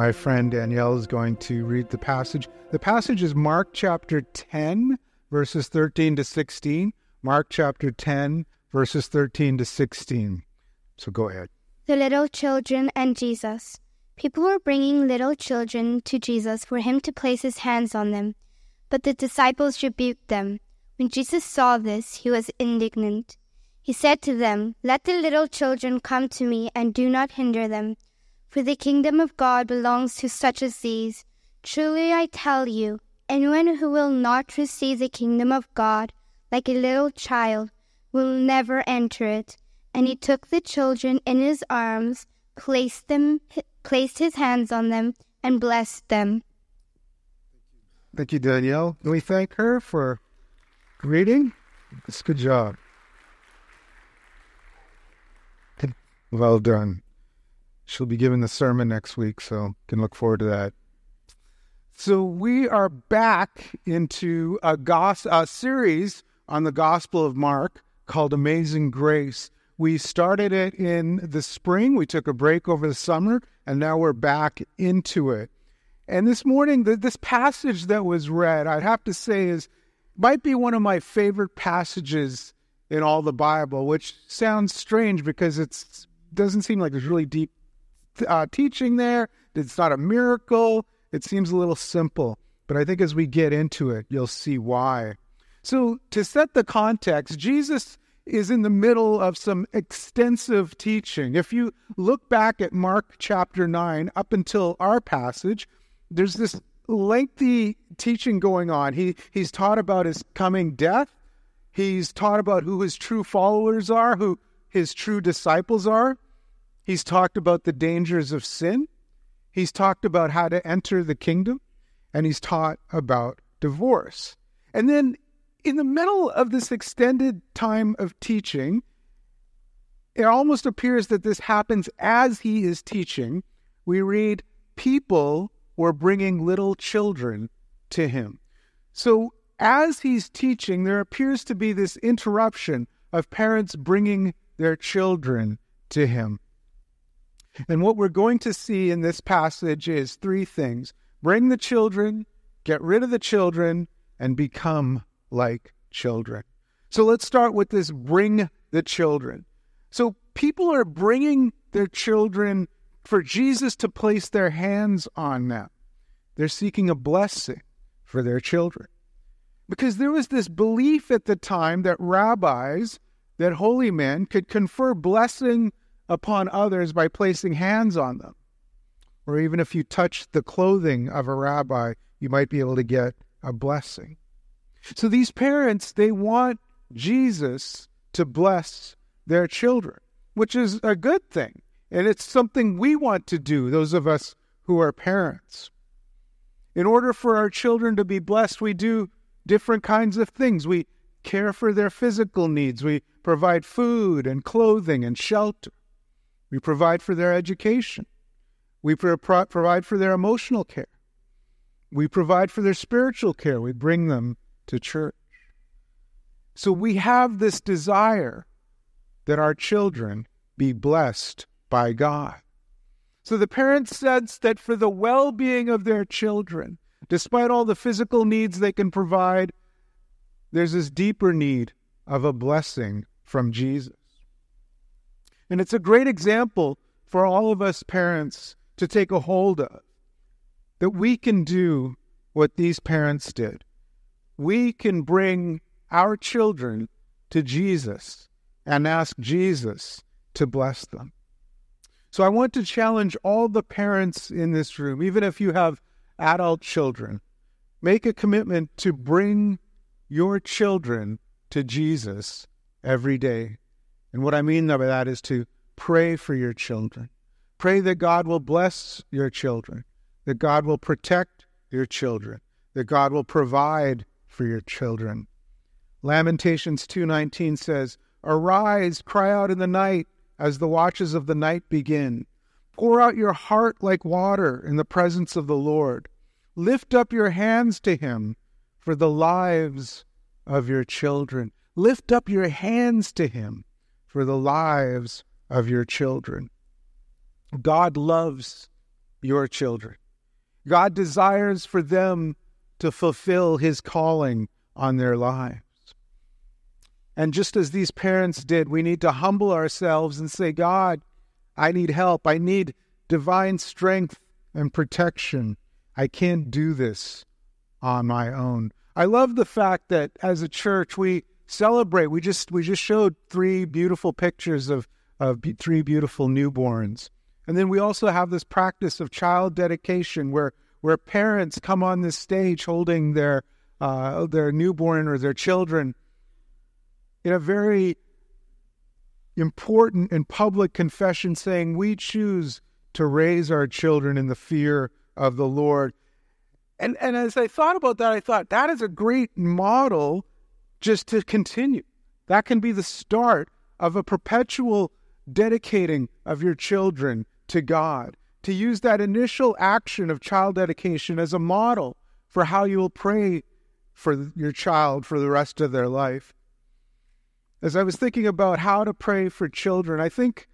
My friend Danielle is going to read the passage. The passage is Mark chapter 10, verses 13 to 16. Mark chapter 10, verses 13 to 16. So go ahead. The little children and Jesus. People were bringing little children to Jesus for him to place his hands on them, but the disciples rebuked them. When Jesus saw this, he was indignant. He said to them, Let the little children come to me, and do not hinder them, for the kingdom of God belongs to such as these. Truly I tell you, anyone who will not receive the kingdom of God like a little child will never enter it. And he took the children in his arms, placed them, placed his hands on them, and blessed them. Thank you, Danielle. Can we thank her for reading? It's good job. Well done. She'll be giving the sermon next week, so can look forward to that. So we are back into a, gos- a series on the Gospel of Mark called Amazing Grace. We started it in the spring. We took a break over the summer, and now we're back into it. And this morning, the, this passage that was read, I'd have to say, is might be one of my favorite passages in all the Bible, which sounds strange because it doesn't seem like there's really deep uh, teaching there. It's not a miracle. It seems a little simple, but I think as we get into it, you'll see why. So, to set the context, Jesus is in the middle of some extensive teaching. If you look back at Mark chapter 9 up until our passage, there's this lengthy teaching going on. He he's taught about his coming death. He's taught about who his true followers are, who his true disciples are. He's talked about the dangers of sin. He's talked about how to enter the kingdom. And he's taught about divorce. And then in the middle of this extended time of teaching, it almost appears that this happens as he is teaching. We read, people were bringing little children to him. So as he's teaching, there appears to be this interruption of parents bringing their children to him. And what we're going to see in this passage is three things bring the children, get rid of the children, and become like children. So let's start with this bring the children. So people are bringing their children for Jesus to place their hands on them. They're seeking a blessing for their children. Because there was this belief at the time that rabbis that holy men could confer blessing upon others by placing hands on them. Or even if you touch the clothing of a rabbi, you might be able to get a blessing. So these parents, they want Jesus to bless their children, which is a good thing. And it's something we want to do, those of us who are parents. In order for our children to be blessed, we do different kinds of things. We care for their physical needs. We provide food and clothing and shelter. We provide for their education. We pro- provide for their emotional care. We provide for their spiritual care. We bring them to church. So we have this desire that our children be blessed by God. So the parents sense that for the well being of their children, despite all the physical needs they can provide, there's this deeper need of a blessing from Jesus. And it's a great example for all of us parents to take a hold of that we can do what these parents did. We can bring our children to Jesus and ask Jesus to bless them. So I want to challenge all the parents in this room, even if you have adult children, make a commitment to bring your children to Jesus every day. And what I mean by that is to pray for your children. Pray that God will bless your children, that God will protect your children, that God will provide for your children. Lamentations 2:19 says, "Arise, cry out in the night as the watches of the night begin. Pour out your heart like water in the presence of the Lord. Lift up your hands to him for the lives of your children. Lift up your hands to him for the lives of your children. God loves your children. God desires for them to fulfill his calling on their lives. And just as these parents did, we need to humble ourselves and say, God, I need help. I need divine strength and protection. I can't do this on my own. I love the fact that as a church we celebrate. We just we just showed three beautiful pictures of of three beautiful newborns. And then we also have this practice of child dedication where where parents come on this stage holding their uh, their newborn or their children in a very important and public confession saying we choose to raise our children in the fear of the Lord. And and as I thought about that, I thought that is a great model just to continue. That can be the start of a perpetual dedicating of your children to God. To use that initial action of child dedication as a model for how you will pray for your child for the rest of their life. As I was thinking about how to pray for children, I think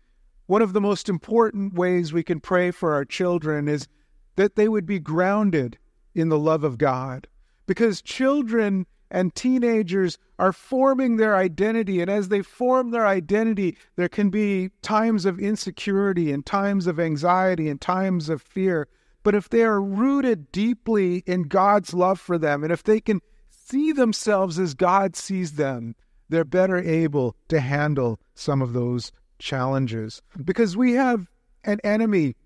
one of the most important ways we can pray for our children is that they would be grounded in the love of God. Because children and teenagers are forming their identity. And as they form their identity, there can be times of insecurity and times of anxiety and times of fear. But if they are rooted deeply in God's love for them, and if they can see themselves as God sees them, they're better able to handle some of those challenges. Because we have an enemy.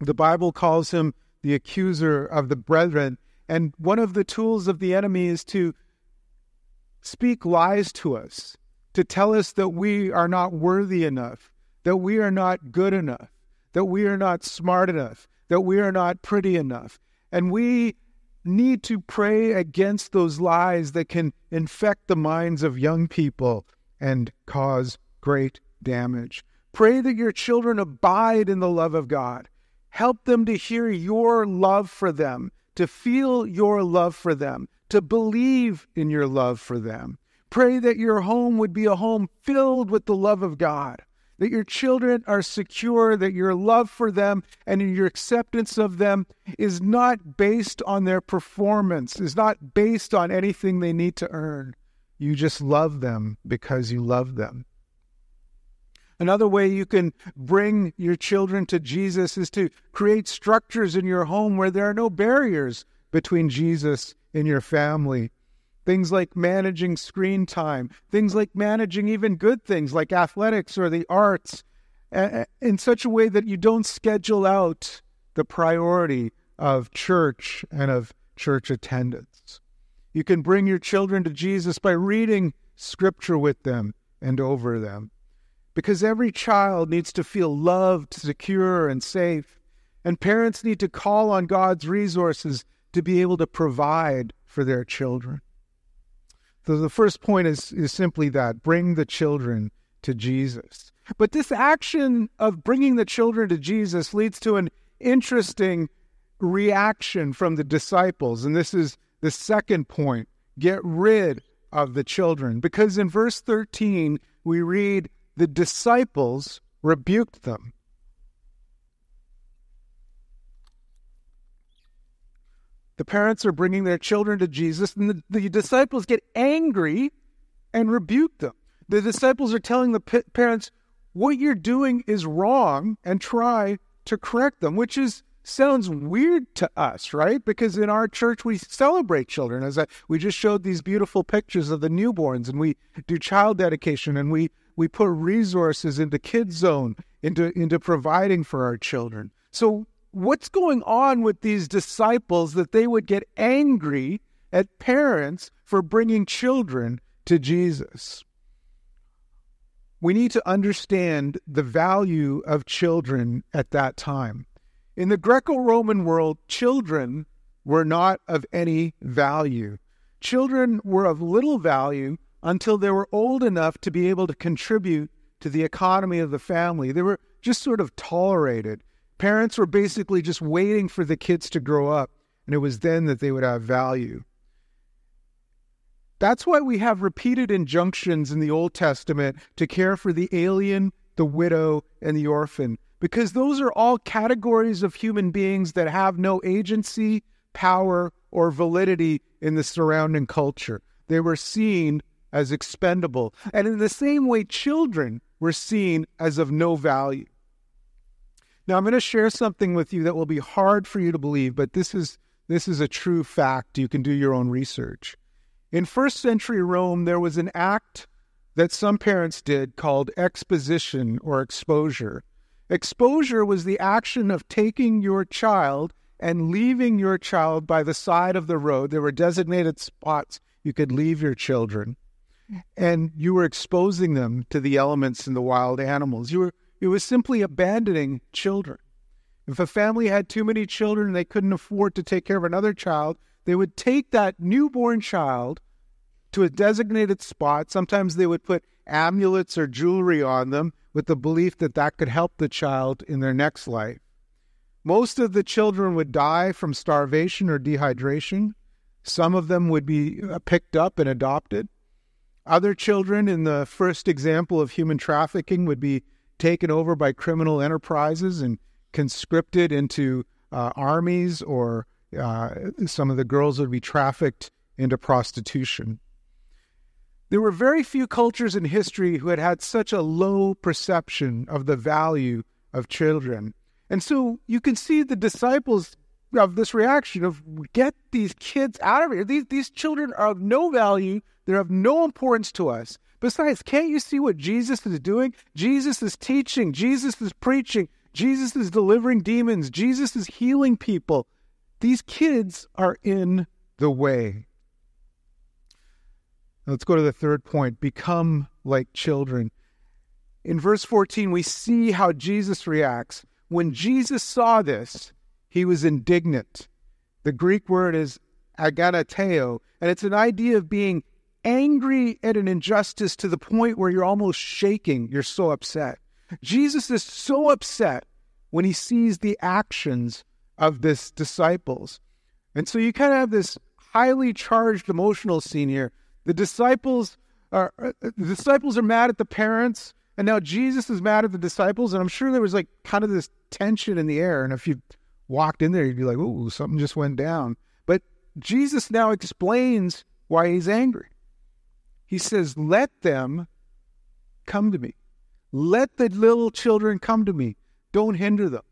The Bible calls him the accuser of the brethren. And one of the tools of the enemy is to speak lies to us, to tell us that we are not worthy enough, that we are not good enough, that we are not smart enough, that we are not pretty enough. And we need to pray against those lies that can infect the minds of young people and cause great damage. Pray that your children abide in the love of God. Help them to hear your love for them to feel your love for them, to believe in your love for them. Pray that your home would be a home filled with the love of God, that your children are secure, that your love for them and your acceptance of them is not based on their performance, is not based on anything they need to earn. You just love them because you love them. Another way you can bring your children to Jesus is to create structures in your home where there are no barriers between Jesus and your family. Things like managing screen time, things like managing even good things like athletics or the arts in such a way that you don't schedule out the priority of church and of church attendance. You can bring your children to Jesus by reading scripture with them and over them because every child needs to feel loved, secure, and safe. And parents need to call on God's resources to be able to provide for their children. So the first point is, is simply that bring the children to Jesus. But this action of bringing the children to Jesus leads to an interesting reaction from the disciples. And this is the second point get rid of the children. Because in verse 13, we read, the disciples rebuked them. The parents are bringing their children to Jesus, and the, the disciples get angry and rebuke them. The disciples are telling the p- parents, What you're doing is wrong, and try to correct them, which is sounds weird to us, right? Because in our church we celebrate children. As I, we just showed these beautiful pictures of the newborns, and we do child dedication, and we we put resources into Kids Zone, into, into providing for our children. So, what's going on with these disciples that they would get angry at parents for bringing children to Jesus? We need to understand the value of children at that time. In the Greco Roman world, children were not of any value. Children were of little value until they were old enough to be able to contribute to the economy of the family. They were just sort of tolerated. Parents were basically just waiting for the kids to grow up, and it was then that they would have value. That's why we have repeated injunctions in the Old Testament to care for the alien, the widow, and the orphan, because those are all categories of human beings that have no agency, power, or validity in the surrounding culture. They were seen as expendable. And in the same way, children were seen as of no value. Now, I'm going to share something with you that will be hard for you to believe, but this is, this is a true fact. You can do your own research. In first century Rome, there was an act that some parents did called exposition or exposure. Exposure was the action of taking your child and leaving your child by the side of the road. There were designated spots you could leave your children, and you were exposing them to the elements and the wild animals. You were it was simply abandoning children. If a family had too many children and they couldn't afford to take care of another child, they would take that newborn child to a designated spot. Sometimes they would put amulets or jewelry on them with the belief that that could help the child in their next life. Most of the children would die from starvation or dehydration. Some of them would be uh, picked up and adopted. Other children, in the first example of human trafficking, would be taken over by criminal enterprises and conscripted into uh, armies, or uh, some of the girls would be trafficked into prostitution. There were very few cultures in history who had had such a low perception of the value of children. And so you can see the disciples of this reaction of get these kids out of here. These, these children are of no value, they're of no importance to us. Besides, can't you see what Jesus is doing? Jesus is teaching, Jesus is preaching, Jesus is delivering demons, Jesus is healing people. These kids are in the way. Let's go to the third point become like children. In verse 14, we see how Jesus reacts. When Jesus saw this, he was indignant. The Greek word is aganakteo, and it's an idea of being angry at an injustice to the point where you're almost shaking. You're so upset. Jesus is so upset when he sees the actions of this disciples. And so you kind of have this highly charged emotional scene here the disciples are uh, the disciples are mad at the parents, and now Jesus is mad at the disciples, and I'm sure there was like kind of this tension in the air. And if you walked in there, you'd be like, "Ooh, something just went down." But Jesus now explains why he's angry. He says, "Let them come to me. Let the little children come to me. Don't hinder them."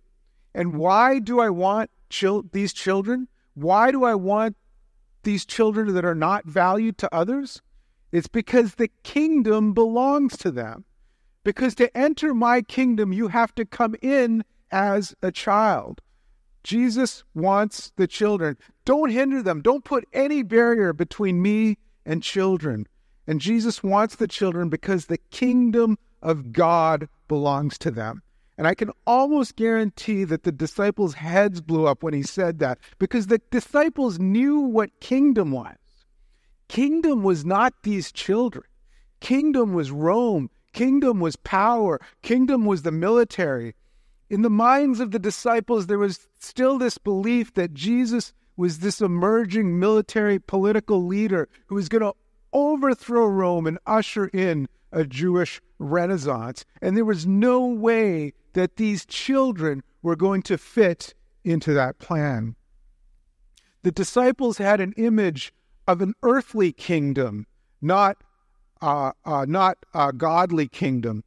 And why do I want chil- these children? Why do I want these children that are not valued to others? It's because the kingdom belongs to them. Because to enter my kingdom, you have to come in as a child. Jesus wants the children. Don't hinder them. Don't put any barrier between me and children. And Jesus wants the children because the kingdom of God belongs to them. And I can almost guarantee that the disciples' heads blew up when he said that because the disciples knew what kingdom was. Kingdom was not these children, kingdom was Rome, kingdom was power, kingdom was the military. In the minds of the disciples, there was still this belief that Jesus was this emerging military political leader who was going to overthrow Rome and usher in a Jewish renaissance. And there was no way that these children were going to fit into that plan. The disciples had an image of an earthly kingdom, not uh, uh, not a godly kingdom.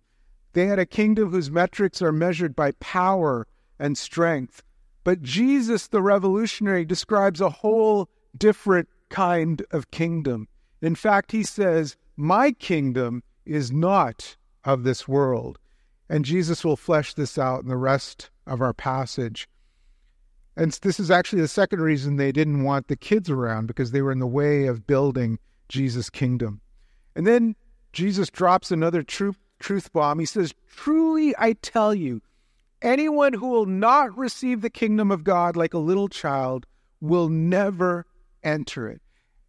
They had a kingdom whose metrics are measured by power and strength. But Jesus, the revolutionary, describes a whole different kind of kingdom. In fact, he says, My kingdom is not of this world. And Jesus will flesh this out in the rest of our passage. And this is actually the second reason they didn't want the kids around because they were in the way of building Jesus' kingdom. And then Jesus drops another truth, truth bomb. He says, Truly I tell you, anyone who will not receive the kingdom of God like a little child will never enter it.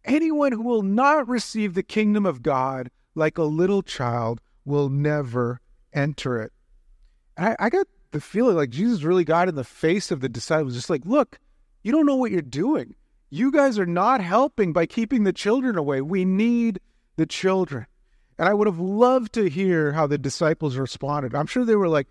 Anyone who will not receive the kingdom of God like a little child will never enter it. I, I got the feeling like Jesus really got in the face of the disciples, just like, look, you don't know what you're doing. You guys are not helping by keeping the children away. We need the children. And I would have loved to hear how the disciples responded. I'm sure they were like,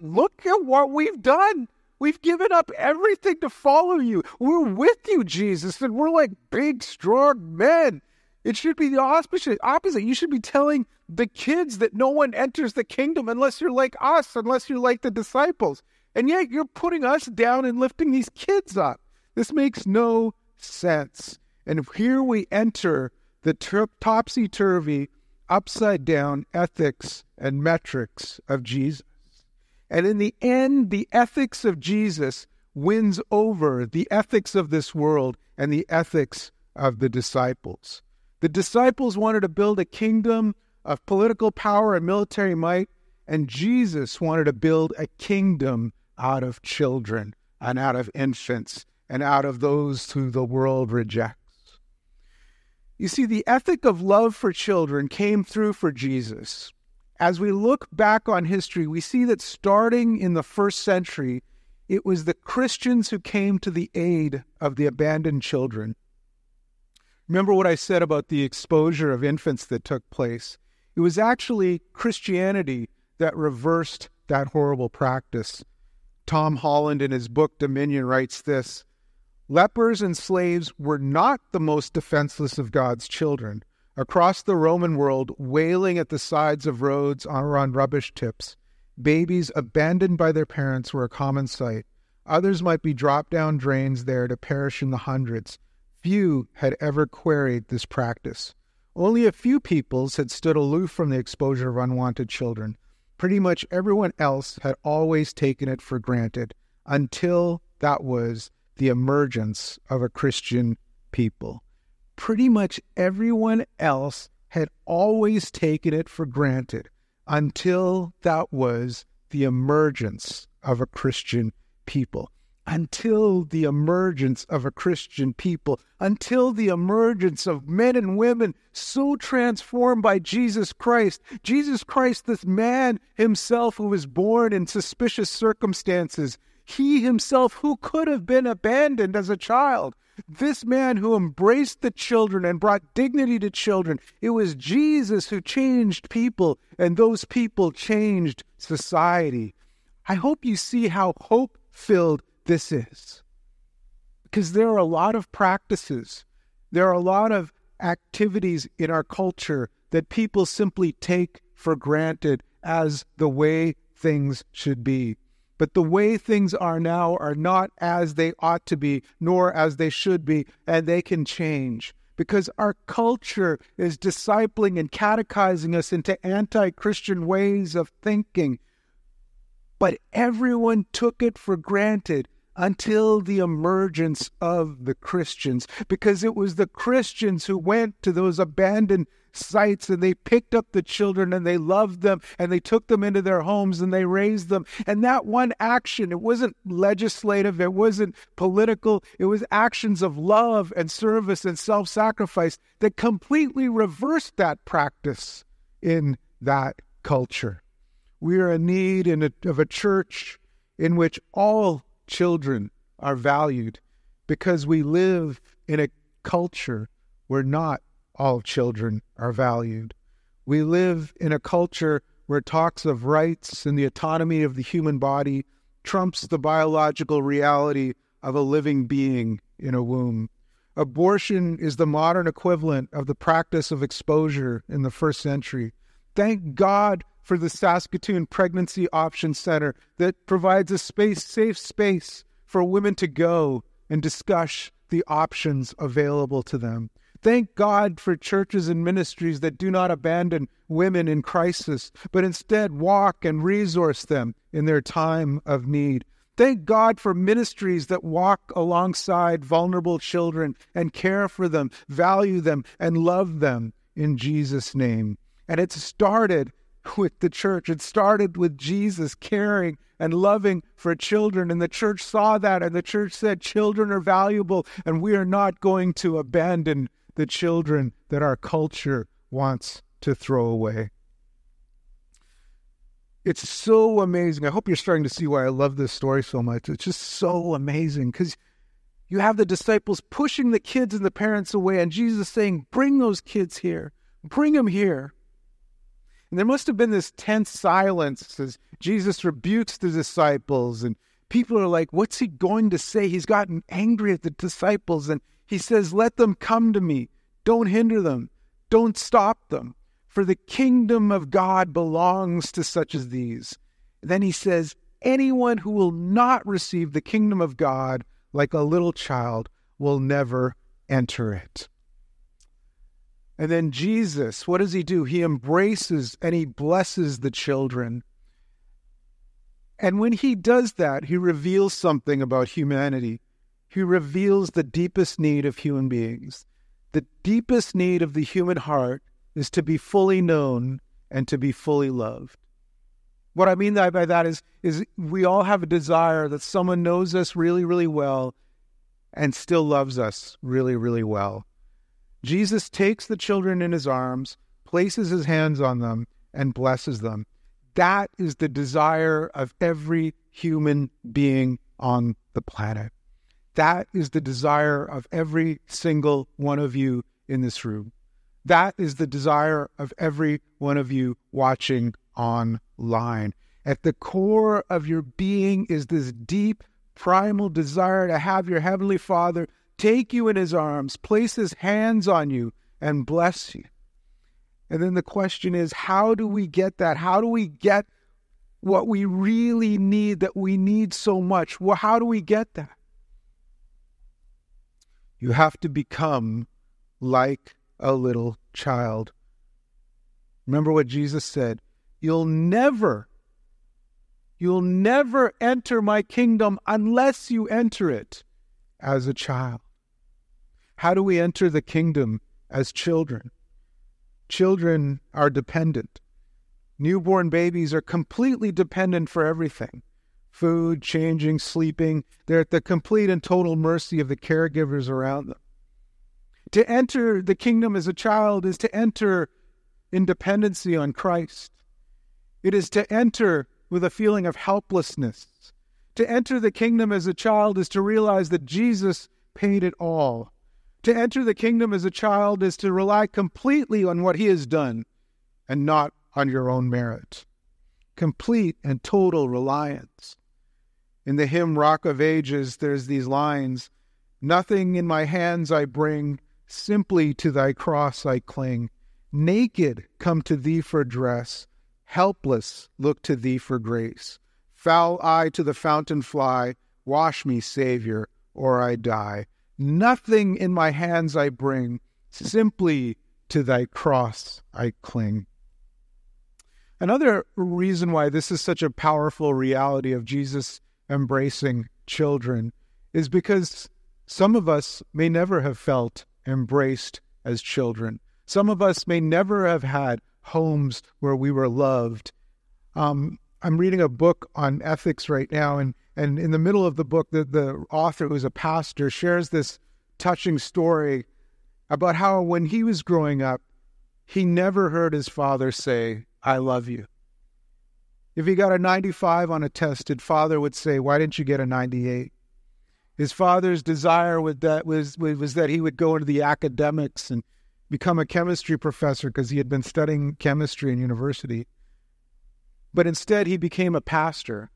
look at what we've done. We've given up everything to follow you. We're with you, Jesus, and we're like big, strong men. It should be the opposite. Opposite. You should be telling the kids that no one enters the kingdom unless you're like us, unless you're like the disciples. And yet you're putting us down and lifting these kids up. This makes no sense. And here we enter the ter- topsy turvy, upside down ethics and metrics of Jesus. And in the end, the ethics of Jesus wins over the ethics of this world and the ethics of the disciples. The disciples wanted to build a kingdom of political power and military might, and Jesus wanted to build a kingdom out of children and out of infants and out of those who the world rejects. You see, the ethic of love for children came through for Jesus. As we look back on history, we see that starting in the first century, it was the Christians who came to the aid of the abandoned children. Remember what I said about the exposure of infants that took place? It was actually Christianity that reversed that horrible practice. Tom Holland, in his book Dominion, writes this Lepers and slaves were not the most defenseless of God's children across the Roman world, wailing at the sides of roads or on rubbish tips. Babies abandoned by their parents were a common sight. Others might be dropped down drains there to perish in the hundreds. Few had ever queried this practice. Only a few peoples had stood aloof from the exposure of unwanted children. Pretty much everyone else had always taken it for granted until that was the emergence of a Christian people pretty much everyone else had always taken it for granted until that was the emergence of a Christian people. Until the emergence of a Christian people, until the emergence of men and women so transformed by Jesus Christ. Jesus Christ, this man himself who was born in suspicious circumstances, he himself who could have been abandoned as a child, this man who embraced the children and brought dignity to children, it was Jesus who changed people, and those people changed society. I hope you see how hope filled this is. Because there are a lot of practices, there are a lot of activities in our culture that people simply take for granted as the way things should be. But the way things are now are not as they ought to be, nor as they should be, and they can change. Because our culture is discipling and catechizing us into anti Christian ways of thinking. But everyone took it for granted until the emergence of the Christians, because it was the Christians who went to those abandoned sites and they picked up the children and they loved them and they took them into their homes and they raised them. And that one action, it wasn't legislative, it wasn't political, it was actions of love and service and self sacrifice that completely reversed that practice in that culture. We are in need in a, of a church in which all children are valued because we live in a culture where not all children are valued. We live in a culture where talks of rights and the autonomy of the human body trumps the biological reality of a living being in a womb. Abortion is the modern equivalent of the practice of exposure in the first century. Thank God for the Saskatoon Pregnancy Option Center that provides a space, safe space for women to go and discuss the options available to them. Thank God for churches and ministries that do not abandon women in crisis, but instead walk and resource them in their time of need. Thank God for ministries that walk alongside vulnerable children and care for them, value them, and love them in Jesus' name. And it started with the church. It started with Jesus caring and loving for children. And the church saw that, and the church said, Children are valuable, and we are not going to abandon the children that our culture wants to throw away. It's so amazing. I hope you're starting to see why I love this story so much. It's just so amazing because you have the disciples pushing the kids and the parents away, and Jesus saying, Bring those kids here, bring them here. And there must have been this tense silence as Jesus rebukes the disciples, and people are like, What's he going to say? He's gotten angry at the disciples, and he says, Let them come to me. Don't hinder them, don't stop them, for the kingdom of God belongs to such as these. Then he says, Anyone who will not receive the kingdom of God like a little child will never enter it. And then Jesus, what does he do? He embraces and he blesses the children. And when he does that, he reveals something about humanity. He reveals the deepest need of human beings. The deepest need of the human heart is to be fully known and to be fully loved. What I mean by that is, is we all have a desire that someone knows us really, really well and still loves us really, really well. Jesus takes the children in his arms, places his hands on them, and blesses them. That is the desire of every human being on the planet. That is the desire of every single one of you in this room. That is the desire of every one of you watching online. At the core of your being is this deep, primal desire to have your Heavenly Father take you in his arms, place his hands on you, and bless you. And then the question is how do we get that? How do we get what we really need that we need so much? Well, how do we get that? You have to become like a little child. Remember what Jesus said You'll never, you'll never enter my kingdom unless you enter it as a child. How do we enter the kingdom as children? Children are dependent. Newborn babies are completely dependent for everything food, changing, sleeping. They're at the complete and total mercy of the caregivers around them. To enter the kingdom as a child is to enter in dependency on Christ. It is to enter with a feeling of helplessness. To enter the kingdom as a child is to realize that Jesus paid it all. To enter the kingdom as a child is to rely completely on what he has done and not on your own merit. Complete and total reliance. In the hymn Rock of Ages, there's these lines Nothing in my hands I bring, simply to thy cross I cling. Naked come to thee for dress, helpless look to thee for grace. Foul I to the fountain fly, wash me, Savior, or I die. Nothing in my hands I bring, simply to thy cross I cling. Another reason why this is such a powerful reality of Jesus embracing children is because some of us may never have felt embraced as children. Some of us may never have had homes where we were loved. Um, I'm reading a book on ethics right now, and and in the middle of the book, the, the author, who's a pastor, shares this touching story about how when he was growing up, he never heard his father say, I love you. If he got a 95 on a test, his father would say, Why didn't you get a 98? His father's desire was that, was, was that he would go into the academics and become a chemistry professor because he had been studying chemistry in university. But instead, he became a pastor.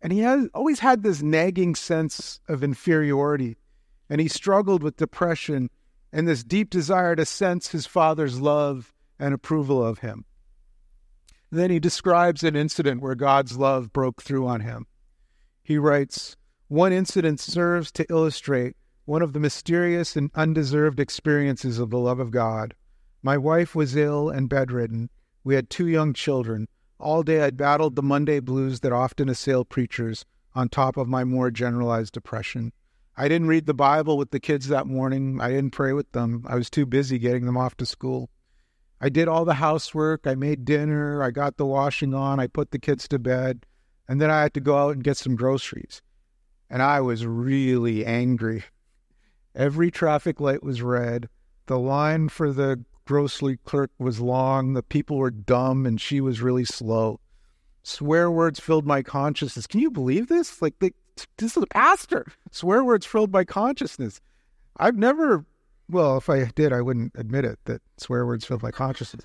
And he has always had this nagging sense of inferiority. And he struggled with depression and this deep desire to sense his father's love and approval of him. Then he describes an incident where God's love broke through on him. He writes One incident serves to illustrate one of the mysterious and undeserved experiences of the love of God. My wife was ill and bedridden. We had two young children. All day I'd battled the Monday blues that often assail preachers, on top of my more generalized depression. I didn't read the Bible with the kids that morning. I didn't pray with them. I was too busy getting them off to school. I did all the housework. I made dinner. I got the washing on. I put the kids to bed. And then I had to go out and get some groceries. And I was really angry. Every traffic light was red. The line for the grocery clerk was long, the people were dumb, and she was really slow. Swear words filled my consciousness. Can you believe this? Like, this is a pastor. Swear words filled my consciousness. I've never, well, if I did, I wouldn't admit it that swear words filled my consciousness.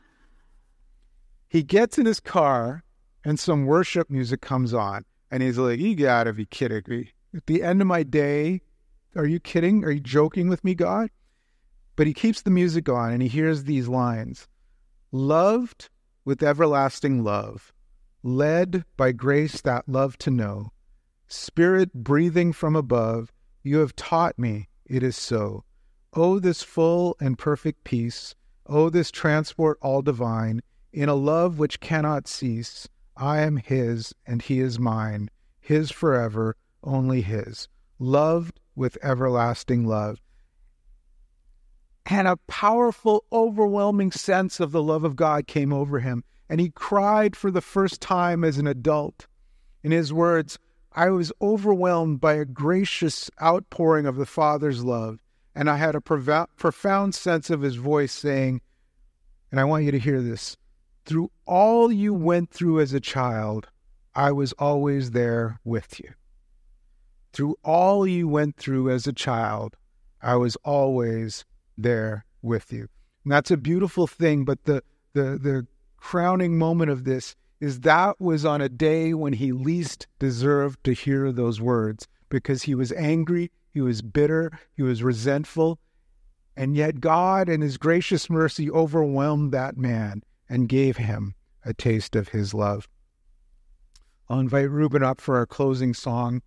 He gets in his car and some worship music comes on. And he's like, You gotta be kidding me. At the end of my day, are you kidding? Are you joking with me, God? But he keeps the music on and he hears these lines Loved with everlasting love, led by grace that love to know, Spirit breathing from above, you have taught me it is so. Oh, this full and perfect peace, oh, this transport all divine, in a love which cannot cease. I am His and He is mine, His forever, only His, loved with everlasting love. And a powerful, overwhelming sense of the love of God came over him, and he cried for the first time as an adult. In his words, I was overwhelmed by a gracious outpouring of the Father's love, and I had a profound sense of his voice saying, and I want you to hear this through all you went through as a child, I was always there with you. Through all you went through as a child, I was always there with you. And that's a beautiful thing, but the the the crowning moment of this is that was on a day when he least deserved to hear those words because he was angry, he was bitter, he was resentful, and yet God in his gracious mercy overwhelmed that man and gave him a taste of his love. I'll invite Ruben up for our closing song.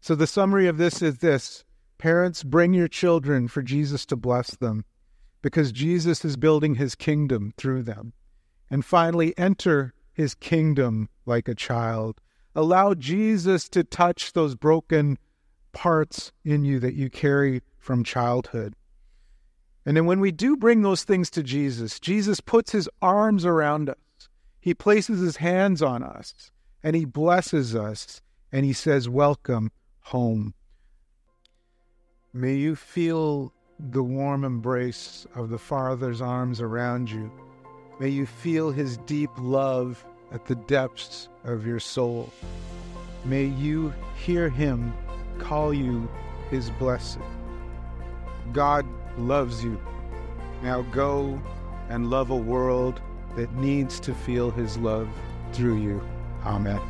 So the summary of this is this Parents, bring your children for Jesus to bless them because Jesus is building his kingdom through them. And finally, enter his kingdom like a child. Allow Jesus to touch those broken parts in you that you carry from childhood. And then when we do bring those things to Jesus, Jesus puts his arms around us. He places his hands on us and he blesses us and he says, Welcome home. May you feel the warm embrace of the Father's arms around you. May you feel his deep love at the depths of your soul. May you hear him call you his blessed. God loves you. Now go and love a world that needs to feel his love through you. Amen.